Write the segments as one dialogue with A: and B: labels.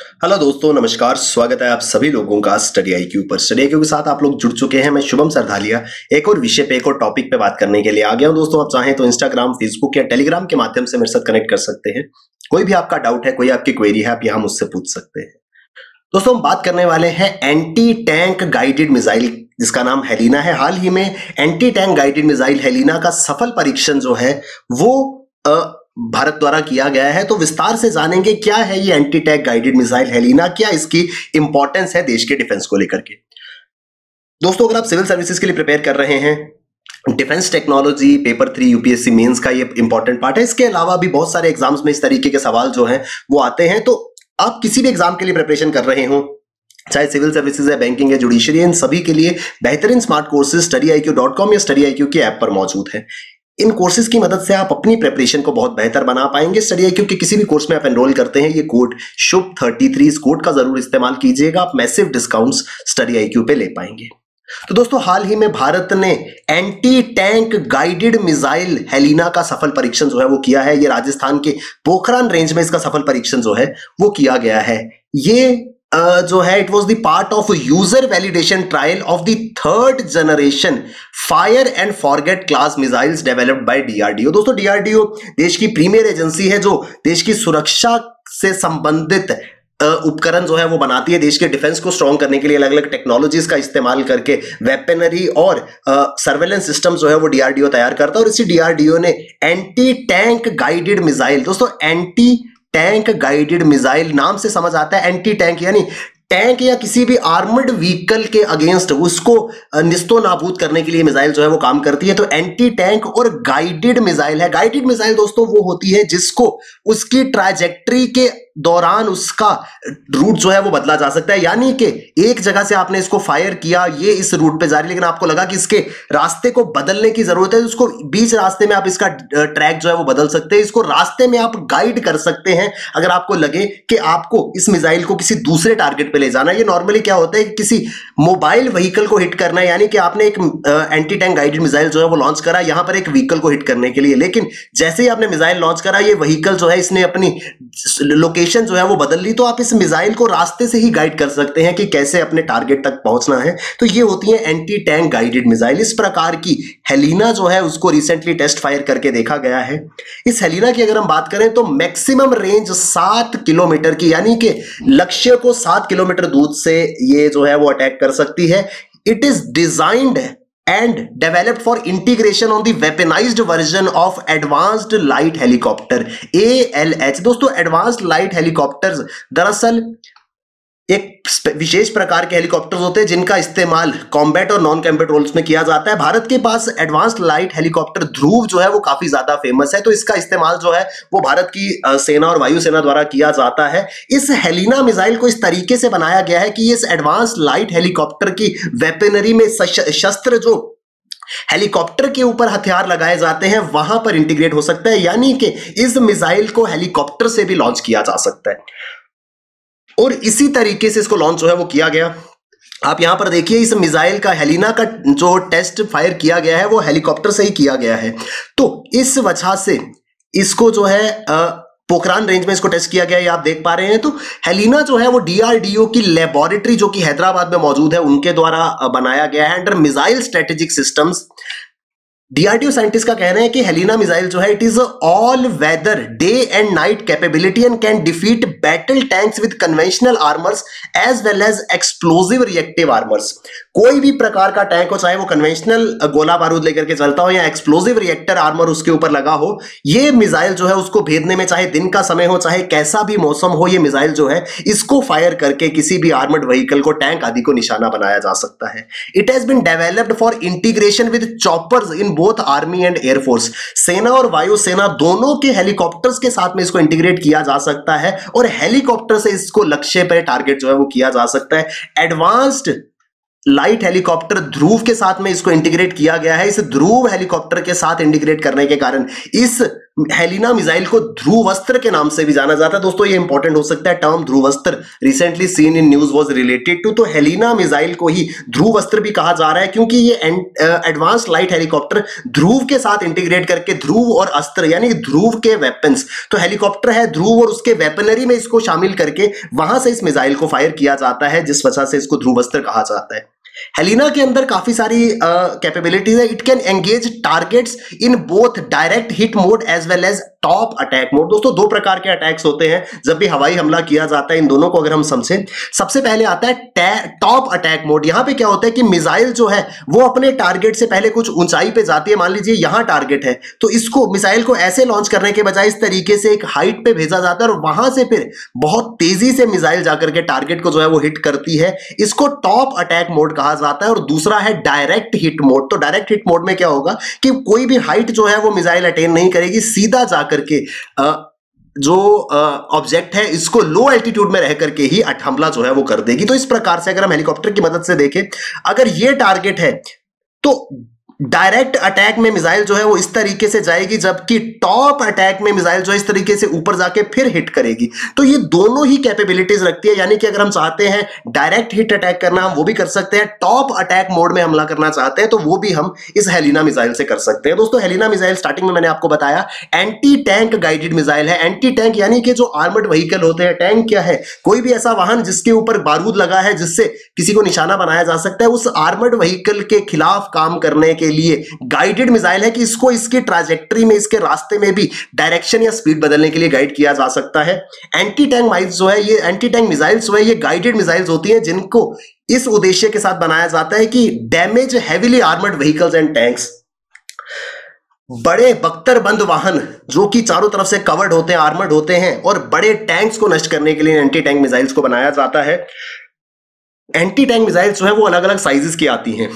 A: Hello दोस्तों, नमस्कार। स्वागत है आप सभी लोगों का स्टडी आई क्यू पर। स्टडी आई के साथ आप लोग जुड़ चुके हैं। मैं शुभम सरधालिया, एक और विषय पे, एक और टॉपिक पे बात करने के लिए आ गया हूँ। दोस्तों, आप चाहें तो इंस्टाग्राम फेसबुक या टेलीग्राम के माध्यम से मेरे साथ कनेक्ट कर सकते हैं। कोई भी आपका डाउट है, कोई आपकी क्वेरी है, आप यहाँ मुझसे पूछ सकते हैं। दोस्तों, हम बात करने वाले हैं एंटी टैंक गाइडेड मिसाइल जिसका नाम हेलिना है। हाल ही में anti tank guided missile Helina का सफल परीक्षण जो है, वो भारत द्वारा किया गया है तो विस्तार से जानेंगे क्या है ये anti tank guided missile Helina, क्या इसकी इंपॉर्टेंस है देश के डिफेंस को लेकर के। दोस्तों, अगर आप सिविल सर्विसेज़ के लिए प्रिपेयर कर रहे हैं defence technology paper three UPSC mains का ये इंपॉर्टेंट पार्ट है। इसके अलावा भी बहुत सारे एग्ज़ाम्स में इस तरीके के सवाल जो हैं, वो आते हैं। तो आप किसी भी एग्ज़ाम के लिए प्रिपरेशन कर रहे हो, चाहे सिविल सर्विसेज़ है बैंकिंग है जुडिशरी इन सभी के लिए बेहतरीन स्मार्ट कोर्सेज स्टडी कॉम या स्टडी आई की ऐप पर मौजूद है। इन कोर्सेज की मदद से आप अपनी प्रिपरेशन को बहुत बेहतर बना पाएँगे स्टडी आई क्योंकि किसी भी कोर्स में आप एनरोल करते हैं, ये कोड शुभ थर्टी थ्री इस कोड का ज़रूर इस्तेमाल कीजिएगा, आप मैसिव डिस्काउंट स्टडी आईक्यू पे ले पाएँगे। तो दोस्तों, हाल ही में भारत ने anti tank guided missile Helina का सफल परीक्षण जो है वो किया है, ये राजस्थान के पोखरान रेंज में इसका सफल परीक्षण जो है वो किया गया है। ये जो है it was the part of user validation trial of the third generation fire and forget class missiles developed by DRDO दोस्तों डीआरडीओ देश की प्रीमियर एजेंसी है जो देश की सुरक्षा से संबंधित उपकरण जो है वो बनाती है देश के डिफेंस को स्ट्रॉन्ग करने के लिए अलग अलग टेक्नोलॉजीज़ का इस्तेमाल करके वेपनरी और सर्वेलेंस सिस्टम जो है वो डीआरडीओ तैयार करता है और इसी डीआरडीओ ने एंटी टैंक गाइडेड मिसाइल दोस्तों एंटी टैंक गाइडेड मिसाइल नाम से समझ आता है एंटी टैंक यानी टैंक या किसी भी आर्मड व्हीकल के अगेंस्ट उसको निस्तो नाबूद करने के लिए मिसाइल जो है वो काम करती है। तो एंटी टैंक और गाइडेड मिसाइल है। गाइडेड मिसाइल दोस्तों वो होती है जिसको उसकी ट्राजेक्ट्री के दौरान उसका रूट जो है वो बदला जा सकता है। यानी कि एक जगह से आपने इसको फायर किया, ये इस रूट पे जा रही लेकिन आपको लगा कि इसके रास्ते को बदलने की ज़रूरत है, उसको बीच रास्ते में आप इसका ट्रैक जो है वो बदल सकते हैं। इसको रास्ते में आप गाइड कर सकते हैं, अगर आपको लगे कि आपको इस मिसाइल को किसी दूसरे टारगेट पे ले जाना ये नॉर्मली क्या होता है कि किसी मोबाइल व्हीकल को हिट करना है। यानी कि आपने एक एंटी टैंक गाइडेड मिसाइल जो है वो लॉन्च करा, यहाँ पर एक व्हीकल को हिट करने के लिए। लेकिन जैसे ही आपने मिसाइल लॉन्च करा, ये व्हीकल जो है, इसने अपनी लोकेशन लोकेशन जो है वो बदल ली तो आप इस मिसाइल को रास्ते से ही गाइड कर सकते हैं कि कैसे अपने टारगेट तक पहुँचना है। तो ये होती है एंटी टैंक गाइडेड मिसाइल इस प्रकार की हेलिना जो है, उसको रिसेंटली टेस्ट फायर करके देखा गया है। इस हेलिना की अगर हम बात करें तो मैक्सिमम रेंज सात किलोमीटर की, यानी कि लक्ष्य को सात किलोमीटर दूर से ये जो है वो अटैक कर सकती है। It is designed and developed for integration on the weaponized version of advanced light helicopter ALH दोस्तों advanced light helicopters दरअसल एक विशेष प्रकार के हेलीकॉप्टर्स होते हैं जिनका इस्तेमाल कॉम्बैट और नॉन कॉम्बैट रोल्स में किया जाता है। भारत के पास एडवांस्ड लाइट हेलीकॉप्टर ध्रुव जो है वो काफ़ी ज़्यादा फ़ेमस है। तो इसका इस्तेमाल जो है वो भारत की सेना और वायुसेना द्वारा किया जाता है। इस हेलिना मिसाइल को इस तरीके से बनाया गया है कि इस एडवांस लाइट हेलीकॉप्टर की वेपनरी में शस्त्र जो हेलीकॉप्टर के ऊपर हथियार लगाए जाते हैं, वहाँ पर इंटीग्रेट हो सकता है। यानी कि इस मिसाइल को हेलीकॉप्टर से भी लॉन्च किया जा सकता है। और इसी तरीके से इसको लॉन्च जो है वो किया गया। आप यहाँ पर देखिए, इस मिसाइल का हेलिना का जो टेस्ट फायर किया गया है, वो हेलीकॉप्टर से ही किया गया है। तो इस वजह से इसको जो है पोखरान रेंज में इसको टेस्ट किया गया है आप देख पा रहे हैं। तो हेलिना जो है वो डीआरडीओ की लेबोरेटरी जो कि हैदराबाद में मौजूद है, उनके द्वारा बनाया गया है। Under missile strategic systems DRDO scientist का कहना है कि हेलिना मिसाइल जो है it is all weather day and night capability and can defeat battle tanks with conventional armours as well as explosive reactive armours कोई भी प्रकार का टैंक हो, चाहे वो कन्वेंशनल गोला बारूद लेकर के चलता हो या एक्सप्लोजिव रिएक्टर आर्मर उसके ऊपर लगा हो, ये मिसाइल जो है उसको भेदने में, चाहे दिन का समय हो, चाहे कैसा भी मौसम हो, ये मिसाइल जो है, इसको फायर करके किसी भी आर्मर्ड व्हीकल को टैंक आदि को निशाना बनाया जा सकता है। It has been developed for integration with choppers in both army and air force सेना और वायुसेना दोनों के हेलीकॉप्टर्स के साथ में इसको इंटीग्रेट किया जा सकता है और हेलीकॉप्टर से इसको लक्ष्य पर टारगेट जो है वो किया जा सकता है। एडवांस्ड लाइट हेलीकॉप्टर ध्रुव के साथ में इसको इंटीग्रेट किया गया है। इस ध्रुव हेलीकॉप्टर के साथ इंटीग्रेट करने के कारण इस हेलिना मिसाइल को ध्रुव वस्त्र के नाम से भी जाना जाता है। दोस्तों, ये इंपॉर्टेंट हो सकता है। टर्म ध्रुव वस्त्र recently seen in news was related to तो हेलिना मिसाइल को ही ध्रुव वस्त्र भी कहा जा रहा है, क्योंकि ये एडवांस लाइट हेलीकॉप्टर ध्रुव के साथ इंटीग्रेट करके ध्रुव और अस्त्र, यानी ध्रुव के वेपन्स तो हेलीकॉप्टर है ध्रुव और उसके वेपनरी में इसको शामिल करके वहाँ से इस मिसाइल को फायर किया जाता है, जिस वजह से इसको ध्रुव वस्त्र कहा जाता है। हेलिना के अंदर काफ़ी सारी कैपेबिलिटीज है। It can engage targets in both direct hit mode as well as top attack mode दोस्तों, दो प्रकार के अटैक्स होते हैं, जब भी हवाई हमला किया जाता है, इन दोनों को अगर हम समझें। सबसे पहले आता है टॉप अटैक मोड यहाँ पे क्या होता है कि मिसाइल जो है, वो अपने टारगेट से पहले कुछ ऊंचाई पे जाती है। मान लीजिए, यहाँ टारगेट है। तो इसको मिसाइल को ऐसे लॉन्च करने के बजाय इस तरीके से एक हाइट पे भेजा जाता है और वहाँ से फिर बहुत तेज़ी से मिसाइल जाकर के टारगेट को जो है वो हिट करती है। इसको टॉप अटैक मोड कहा जाता है और दूसरा है डायरेक्ट हिट मोड तो डायरेक्ट हिट मोड में क्या होगा कि कोई भी हाइट जो है वो मिसाइल अटेन नहीं करेगी, सीधा जाकर के जो ऑब्जेक्ट है, इसको लो एल्टीट्यूड में रह करके ही हमला जो है वो कर देगी। तो इस प्रकार से अगर हम हेलीकॉप्टर की मदद से देखें, अगर ये टारगेट है तो डायरेक्ट अटैक में मिसाइल जो है वो इस तरीके से जाएगी, जबकि टॉप अटैक में मिसाइल जो है इस तरीके से ऊपर जाके फिर हिट करेगी। तो ये दोनों ही कैपेबिलिटीज रखती है, यानी कि अगर हम चाहते हैं डायरेक्ट हिट अटैक करना, हम वो भी कर सकते हैं टॉप अटैक मोड में हमला करना चाहते हैं तो वो भी हम इस हेलिना मिसाइल से कर सकते हैं। दोस्तों हेलिना मिसाइल स्टार्टिंग में मैंने आपको बताया एंटी टैंक गाइडेड मिसाइल है। एंटी टैंक यानी कि जो आर्मड व्हीकल होते हैं टैंक क्या है? कोई भी ऐसा वाहन जिसके ऊपर बारूद लगा है, जिससे किसी को निशाना बनाया जा सकता है, उस आर्मड व्हीकल के खिलाफ काम करने के लिए गाइडेड मिसाइल है कि इसको इसकी ट्राजेक्टरी में, इसके रास्ते में भी डायरेक्शन या स्पीड बदलने के लिए गाइड किया जा सकता है। एंटी टैंक माइल्स जो है, ये एंटी टैंक मिसाइल्स जो है, ये गाइडेड मिसाइल्स होती हैं जिनको इस उद्देश्य के साथ बनाया जाता है कि damage heavily armoured vehicles and tanks बड़े बख्तरबंद वाहन जो कि चारों तरफ़ से कवर्ड होते हैं आर्मर्ड होते हैं और बड़े टैंक्स को नष्ट करने के लिए एंटी टैंक मिसाइल्स को बनाया जाता है। एंटी टैंक मिसाइल्स जो है, वो अलग अलग साइजेस की आती हैं।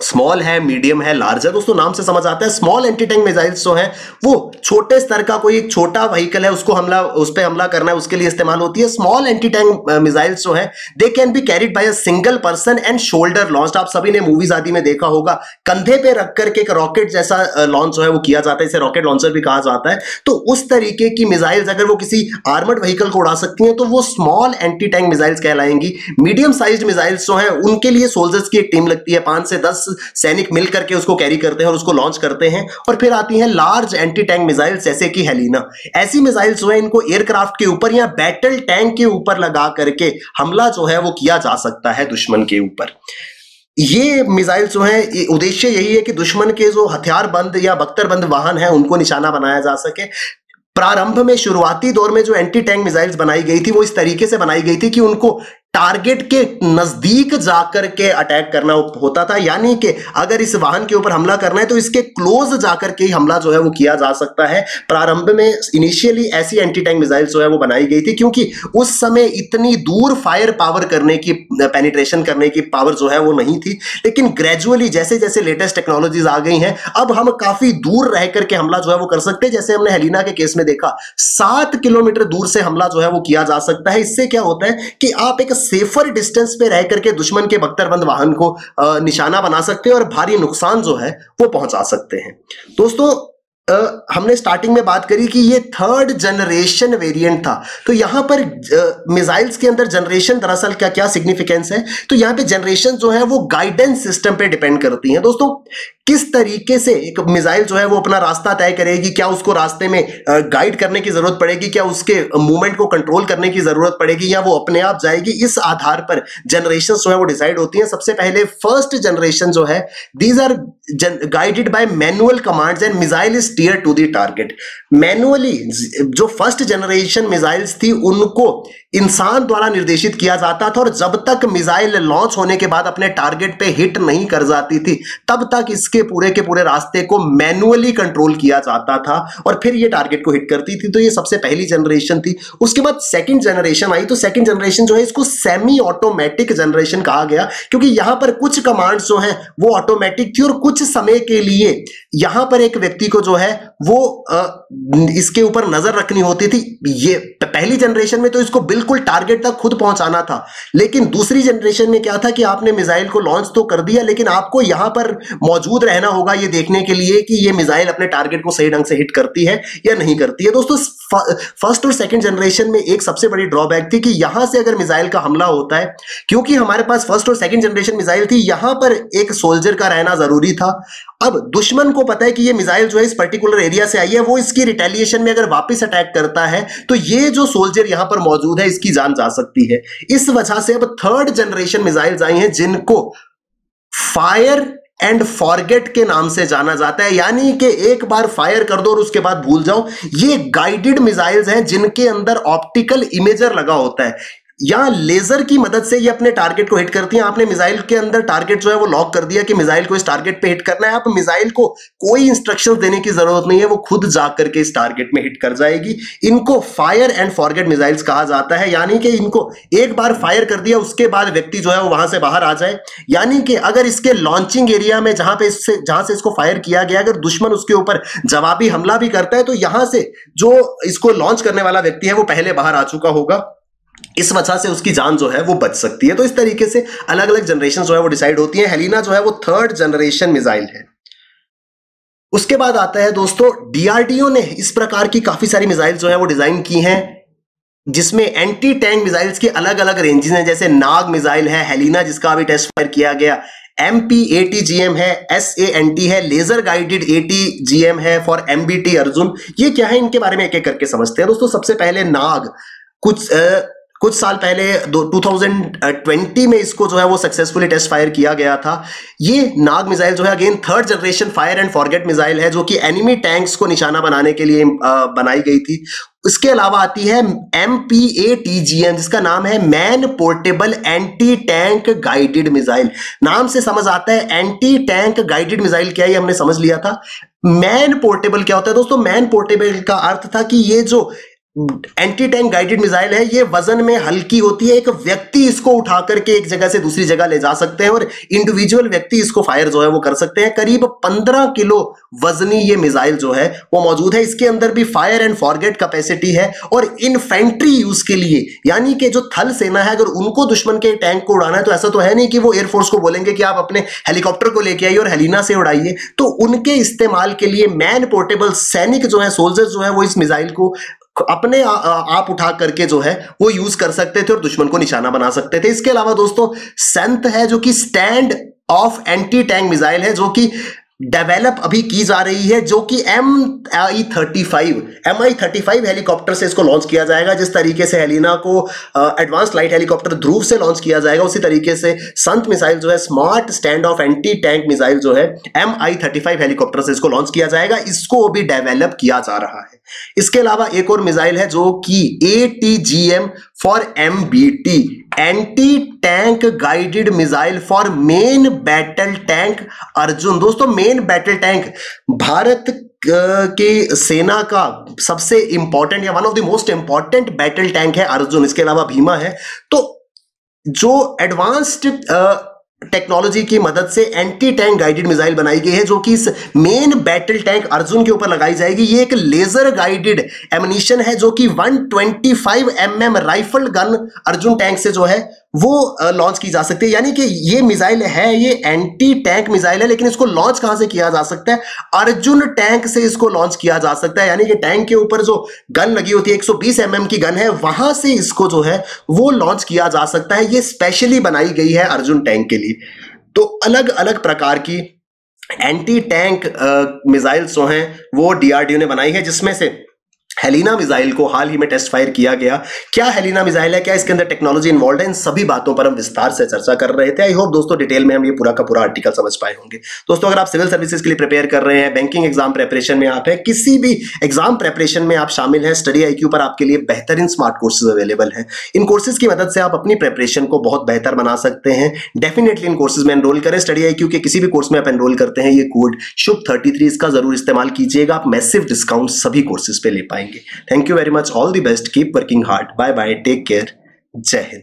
A: स्मॉल है मीडियम है लार्ज है दोस्तों नाम से समझ आता है। स्मॉल एंटी टैंक मिसाइल्स जो है, वो छोटे स्तर का कोई एक छोटा व्हीकल है, उसको हमला, उस पर हमला करना है, उसके लिए इस्तेमाल होती है। स्मॉल एंटी टैंक मिसाइल्स जो है they can be carried by a single person and shoulder launch आप सभी ने मूवीज़ आदि में देखा होगा, कंधे पे रख करके एक रॉकेट जैसा लॉन्च जो है वो किया जाता है। इसे रॉकेट लॉन्चर भी कहा जाता है। तो उस तरीके की मिसाइल्स अगर वो किसी आर्मर्ड व्हीकल को उड़ा सकती हैं तो वो स्मॉल एंटी टैंक मिसाइल्स कहलाएँगी। मीडियम साइज़ मिसाइल्स जो है, उनके लिए सोल्जर्स की एक टीम लगती है, पाँच से दस सैनिक मिल करके उसको कैरी करते हैं और उसको लॉन्च करते हैं और फिर आती हैं लार्ज एंटी टैंक मिसाइल जैसे कि हेलिना। ऐसी मिसाइल जो है, इनको एयरक्राफ्ट के ऊपर या बैटल टैंक के ऊपर लगा करके हमला जो है, वो किया जा सकता है दुश्मन के ऊपर। ये मिसाइल जो है उद्देश्य यही है कि दुश्मन के जो हथियार बंद या बख्तर बंद वाहन है, उनको निशाना बनाया जा सके। प्रारंभ में, शुरुआती दौर में जो एंटी टैंक मिसाइल्स बनाई गई थी, वो इस तरीके से बनाई गई थी कि उनको टारगेट के नज़दीक जाकर के अटैक करना होता था। यानी कि अगर इस वाहन के ऊपर हमला करना है तो इसके क्लोज जाकर के ही हमला जो है वो किया जा सकता है। प्रारंभ में इनिशियली ऐसी एंटी टैंक मिसाइल जो है वो बनाई गई थी, क्योंकि उस समय इतनी दूर फायर पावर करने की पेनिट्रेशन करने की पावर जो है वो नहीं थी। लेकिन ग्रेजुअली जैसे जैसे लेटेस्ट टेक्नोलॉजीज़ आ गई हैं, अब हम काफ़ी दूर रह करके हमला जो है वो कर सकते हैं। जैसे हमने हेलिना के केस में देखा, सात किलोमीटर दूर से हमला जो है वो किया जा सकता है। इससे क्या होता है कि आप एक सेफर डिस्टेंस पे रह करके दुश्मन के बख्तरबंद वाहन को निशाना बना सकते हैं और भारी नुकसान जो है, वो पहुँचा सकते हैं। दोस्तों हमने स्टार्टिंग में बात करी कि ये थर्ड जनरेशन वेरिएंट था। तो यहाँ पर मिसाइल्स के अंदर जनरेशन दरअसल क्या क्या सिग्निफिकेंस है? तो यहाँ पे जनरेशन जो है वो गाइडेंस सिस्टम पे डिपेंड करती है। दोस्तों, किस तरीके से एक मिसाइल जो है वो अपना रास्ता तय करेगी? क्या उसको रास्ते में गाइड करने की ज़रूरत पड़ेगी? क्या उसके मूवमेंट को कंट्रोल करने की ज़रूरत पड़ेगी? या वो अपने आप जाएगी? इस आधार पर जनरेशन जो है वो डिसाइड होती है। सबसे पहले फ़र्स्ट जनरेशन जो है these are guided by manual commands and missile is steered to the target manually जो फ़र्स्ट जनरेशन मिसाइल्स थी उनको इंसान द्वारा निर्देशित किया जाता था और जब तक मिसाइल लॉन्च होने के बाद अपने टारगेट पे हिट नहीं कर जाती थी, तब तक इसके पूरे के पूरे रास्ते को मैनुअली कंट्रोल किया जाता था और फिर ये टारगेट को हिट करती थी। तो ये सबसे पहली जनरेशन थी। उसके बाद सेकंड जनरेशन आई। तो सेकंड जनरेशन जो है, इसको सेमी ऑटोमेटिक जनरेशन कहा गया, क्योंकि यहाँ पर कुछ कमांड्स जो है, वो ऑटोमेटिक थी और कुछ समय के लिए यहाँ पर एक व्यक्ति को जो है, वो इसके ऊपर नज़र रखनी होती थी। ये पहली जनरेशन में तो इसको बिल्कुल बिल्कुल टारगेट तक खुद पहुंचाना था। लेकिन दूसरी जनरेशन में क्या था कि आपने मिसाइल को लॉन्च तो कर दिया, लेकिन आपको यहाँ पर मौजूद रहना होगा ये देखने के लिए कि ये मिसाइल अपने टारगेट को सही ढंग से हिट करती है या नहीं करती है। दोस्तों फ़र्स्ट और सेकंड जनरेशन में एक सबसे बड़ी ड्रॉबैक थी कि यहाँ से अगर मिसाइल का हमला होता है, क्योंकि हमारे पास फ़र्स्ट और सेकंड जनरेशन मिसाइल थी, यहाँ पर एक सोल्जर का रहना ज़रूरी था। अब दुश्मन को पता है कि ये मिसाइल जो है इस पर्टिकुलर एरिया से आई है, वो इसकी रिटेलिएशन में अगर वापस अटैक करता है तो ये जो सोल्जर यहाँ पर मौजूद है, इसकी जान जा सकती है। इस वजह से अब थर्ड जनरेशन मिसाइल्स आई हैं, जिनको फायर एंड फॉरगेट के नाम से जाना जाता है, यानी कि एक बार फायर कर दो और उसके बाद भूल जाओ। ये गाइडेड मिसाइल्स हैं जिनके अंदर ऑप्टिकल इमेजर लगा होता है। या लेजर की मदद से ये अपने टारगेट को हिट करती हैं? आपने मिसाइल के अंदर टारगेट जो है वो लॉक कर दिया कि मिसाइल को इस टारगेट पे हिट करना है। आप मिसाइल को कोई इंस्ट्रक्शन देने की ज़रूरत नहीं है, वो खुद जा करके इस टारगेट में हिट कर जाएगी। इनको फायर एंड फॉरगेट मिसाइल्स कहा जाता है। यानी कि इनको एक बार फायर कर दिया, उसके बाद व्यक्ति जो है वो वहाँ से बाहर आ जाए। यानी कि अगर इसके लॉन्चिंग एरिया में जहाँ पे इससे, जहाँ से इसको फायर किया गया, अगर दुश्मन उसके ऊपर जवाबी हमला भी करता है तो यहाँ से जो इसको लॉन्च करने वाला व्यक्ति है, वो पहले बाहर आ चुका होगा। इस वजह से उसकी जान जो है वो बच सकती है। तो इस तरीके से अलग अलग जनरेशन जो है वो डिसाइड होती है। हेलिना जो है वो थर्ड जनरेशन मिसाइल है। उसके बाद आता है दोस्तों डीआरडीओ ने इस प्रकार की काफ़ी सारी मिसाइल जो है वो डिज़ाइन की हैं, जिसमें एंटी टैंक मिसाइल्स के अलग अलग रेंजेस हैं। जैसे नाग मिसाइल है, हेलिना जिसका अभी टेस्ट फायर किया गया M P A T G M है एस ए एन टी है laser guided A T G M है for M B T Arjun ये क्या है? इनके बारे में एक एक करके समझते हैं। दोस्तों, सबसे पहले नाग, कुछ कुछ साल पहले, दो 2020 में इसको जो है वो सक्सेसफुली टेस्ट फायर किया गया था। ये नाग मिसाइल जो है again third generation fire and forget missile है, जो कि एनिमी टैंक्स को निशाना बनाने के लिए बनाई गई थी। इसके अलावा आती है M P A T G M जिसका नाम है man portable anti tank guided missile नाम से समझ आता है एंटी टैंक गाइडेड मिसाइल क्या है हमने समझ लिया था। मैन पोर्टेबल क्या होता है? दोस्तों मैन पोर्टेबल का अर्थ था कि ये जो एंटी टैंक गाइडेड मिसाइल है, ये वज़न में हल्की होती है, एक व्यक्ति इसको उठा करके एक जगह से दूसरी जगह ले जा सकते हैं और इंडिविजुअल व्यक्ति इसको फायर जो है वो कर सकते हैं। करीब 15 किलो वजनी ये मिसाइल जो है, वो मौजूद है। इसके अंदर भी फायर एंड फॉरगेट कैपेसिटी है और इन्फेंट्री यूज़ के लिए, यानी कि जो थल सेना है, अगर उनको दुश्मन के टैंक को उड़ाना है तो ऐसा तो है नहीं कि वो एयरफोर्स को बोलेंगे कि आप अपने हेलीकॉप्टर को लेके आइए और हेलिना से उड़ाइए। तो उनके इस्तेमाल के लिए मैन पोर्टेबल सैनिक जो है सोल्जर जो है, वो इस मिसाइल को अपने आ, आप उठा करके जो है वो यूज़ कर सकते थे और दुश्मन को निशाना बना सकते थे। इसके अलावा दोस्तों संत है जो कि stand off anti tank missile है जो कि डेवलप अभी की जा रही है, जो कि M I thirty five M I thirty five helicopter से इसको लॉन्च किया जाएगा, जिस तरीके से हेलिना को एडवांस लाइट हेलीकॉप्टर ध्रुव से लॉन्च किया जाएगा, उसी तरीके से संत मिसाइल जो है smart stand off anti tank missile जो है M I thirty five helicopter से इसको लॉन्च किया जाएगा, इसको अभी डेवलप किया जा रहा है। इसके अलावा एक और मिसाइल है, जो कि A T G M for M B T anti tank guided missile for main battle tank Arjun, दोस्तों मेन बैटल टैंक भारत के सेना का सबसे इंपॉर्टेंट या one of the most important battle tank है अर्जुन। इसके अलावा भीमा है। तो जो एडवांस्ड टेक्नोलॉजी की मदद से एंटी टैंक गाइडेड मिसाइल बनाई गई है, जो कि इस मेन बैटल टैंक अर्जुन के ऊपर लगाई जाएगी। ये एक लेजर गाइडेड एमिनिशन है, जो कि 125 mm rifle gun Arjun tank से जो है वो लॉन्च की जा सकती है। यानी कि ये मिसाइल है, ये एंटी टैंक मिसाइल है, लेकिन इसको लॉन्च कहाँ से किया जा सकता है? अर्जुन टैंक से इसको लॉन्च किया जा सकता है। यानी कि टैंक के ऊपर जो गन लगी होती है 120 mm की गन है, वहाँ से इसको जो है, वो लॉन्च किया जा सकता है। ये स्पेशली बनाई गई है अर्जुन टैंक के लिए। तो अलग अलग प्रकार की एंटी टैंक मिसाइल्स जो हैं, वो डीआरडीओ ने बनाई है, जिसमें से हेलिना मिसाइल को हाल ही में टेस्ट फायर किया गया। क्या हेलिना मिसाइल है? क्या इसके अंदर टेक्नोलॉजी इन्वॉल्व है? इन सभी बातों पर हम विस्तार से चर्चा कर रहे थे। आई होप दोस्तों डिटेल में हम ये पूरा का पूरा आर्टिकल समझ पाए होंगे। दोस्तों, अगर आप सिविल सर्विसेज़ के लिए प्रिपेयर कर रहे हैं बैंकिंग एग्ज़ाम प्रेपरेशन में आप है, किसी भी एग्ज़ाम प्रेपरेशन में आप शामिल हैं स्टडी आईक्यू पर आपके लिए बेहतरीन स्मार्ट कोर्सेज अवेलेबल है। इन कोर्सेज की मदद से आप अपनी प्रेपरेशन को बहुत बेहतर बना सकते हैं। डेफिनेटली इन कोर्सेज में एनरोल करें। स्टडी आईक्यू के किसी भी कोर्स में आप एनरोल करते हैं। ये कोड शुभ थर्टी इसका ज़रूर इस्तेमाल कीजिएगा। आप मैसिव डिस्काउंट सभी कोर्सेज पे ले पाएँगे। Thank you. Very much all the best keep working hard bye bye take care जय हिंद